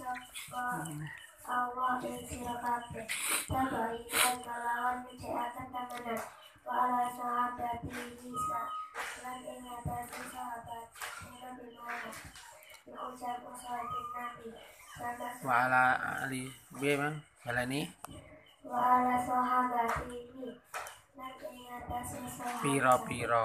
sapa Wala sahabat Nabi Muhammad Diucap usahatin Nabi Sama wa ala ali be man balani Wala sahabat ini Lan ing sahabat piro piro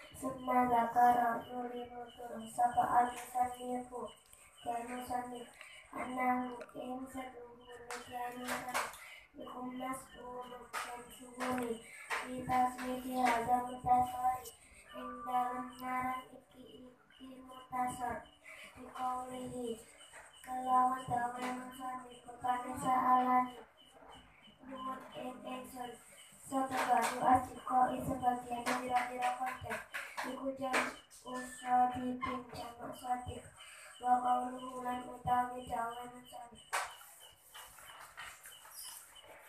Summa zakara nuli nutur Sapa al-musannifu Kian musannif Anahu ing seduhuni kian musannif Ikum mas'ulun dan suhuni Di tasmiti hadha mutasari Ing dalam narang iki iki mutasar Di kaulihi Kelawan dawa musannif Kepane sa'alani Nuhun ing ingsun Sebabatu asiko sebagian kira-kira konten Usaha dipin jamak sadik Wa kauluhu lan utawi jawa musani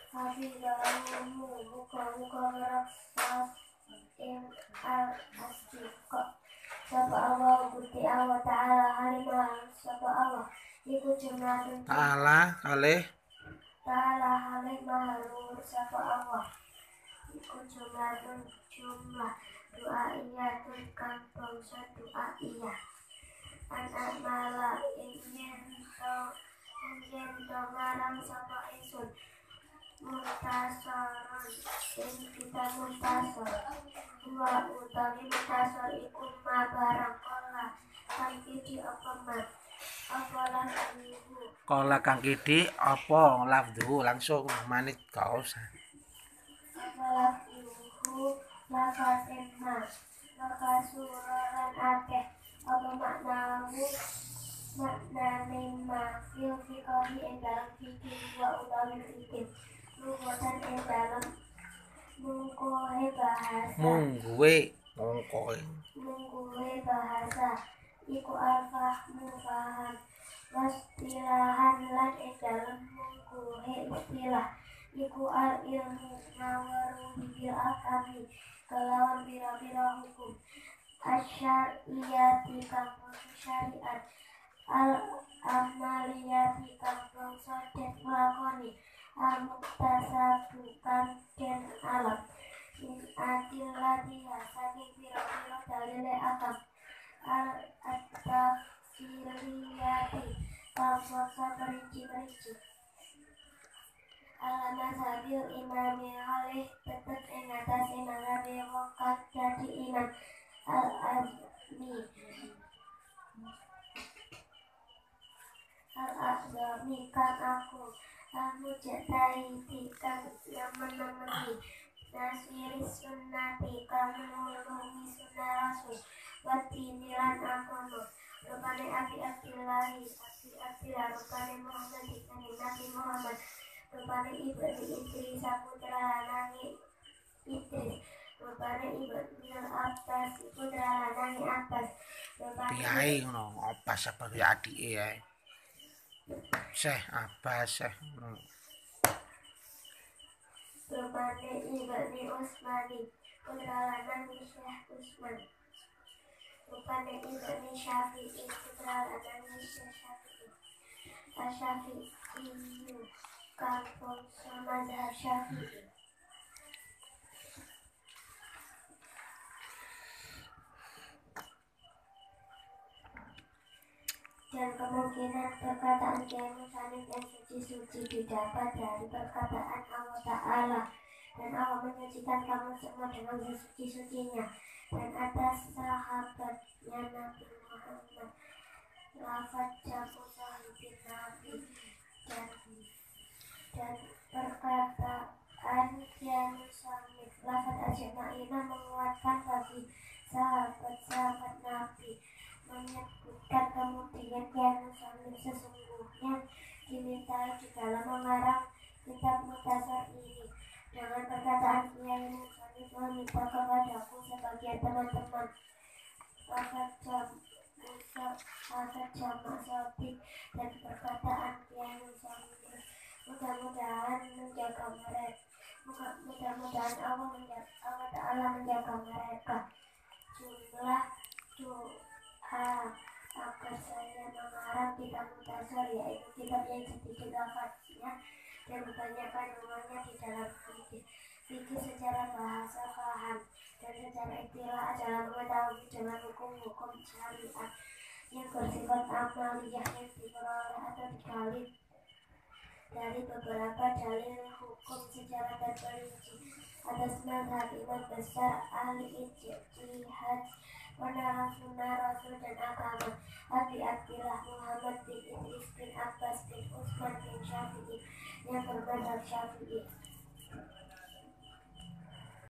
Hafizahumu muka-muka ngeraksa Ing al-asiko Sapa Allah Gusti Allah Ta'ala halimah. Sapa Allah Iku jumlatun taala kalih Ta'ala halimah. Luhur Sapa Allah Iku jumlah doa iya tun kang bangsa doa iya anak mala ingin to ingin to marang sapa ingsun muntasaron ing kita muntasor wa utawi muntasor iku ma barang kola kang iki apa ma apa lah ibu? Kala kang kidi apa? Lafdu langsung manit gak usah apalah ibu lafatin ma maka suraran akeh apa maknamu maknane ma fil fikari ing dalam fikir wa utawi fikir luwatan ing dalam mungkohe bahasa mungguwe mungkohe bahasa. Iku al-fahmu faham wastilahan lan ing dalam mungkohe istilah iku al ilmu ngawaru bil akami kelawan bira-bira hukum asyariyati kang syariat. Al amaliyati kang bangsa den al muktasabu kang den alam. Min adillati saking bira-bira dalile akam al at-tafsiriyati kang bangsa perinci-perinci Alama sabil imami alih tetep ing atas imamane wong kang dadi imam al azmi al azmi kang aku kamu cetai kang nemen-nemeni nasiri sunnati kang nulungi sunnah rasul. Wati nilan agama rupane abi abdillahi abi abdillah rupane muhammad ikani nabi muhammad rupane ibu di istri saputra lanangi Idris rupane ibu minal abbas putra lanangi abbas. Rupane piyae ngono? Apa sebagai adike ae. Syekh Abbas Syekh ngono. rupane ibu di usmani putra lanangi syekh usman. Rupane ibu di syafi'i putra lanangi syekh syafi'i. Asyafi'i takut sama Dan kemungkinan perkataan Kiai Musanib yang suci-suci didapat dari perkataan Allah Ta'ala. Dan Allah menyucikan kamu semua dengan sesuci-sucinya dan atas sahabatnya Nabi Muhammad lafaz jamu sahibin Nabi dan dan perkataan Kiai Musalim lafaz ajma'ina menguatkan bagi sahabat-sahabat Nabi menyebutkan kemudian Kiai Musalim sesungguhnya dimintai di dalam mengarang kitab mutasar ini dengan perkataan Kiai Musalim meminta kepadaku sebagian teman-teman wafat jam wafat jamak dan perkataan Kiai Musalim mudah-mudahan menjaga mereka. Mudah-mudahan Allah menjaga Allah Ta'ala menjaga mereka. Jumlah doa agar saya mengarang kitab mutasar yaitu kitab yang sedikit lafaznya dan kebanyakan rumahnya di dalam fikih. Fikih secara bahasa paham dan secara istilah adalah mengetahui dengan hukum-hukum syariat yang bersifat amaliyah yang diperoleh atau digali dari beberapa dalil hukum secara terperinci atas mazhab imam besar ahli ijtihad penerang sunnah rasul dan agama. Abi Abdillah Muhammad bin Idris bin Abbas bin Utsman bin Syafi'i yang bermazhab Syafi'i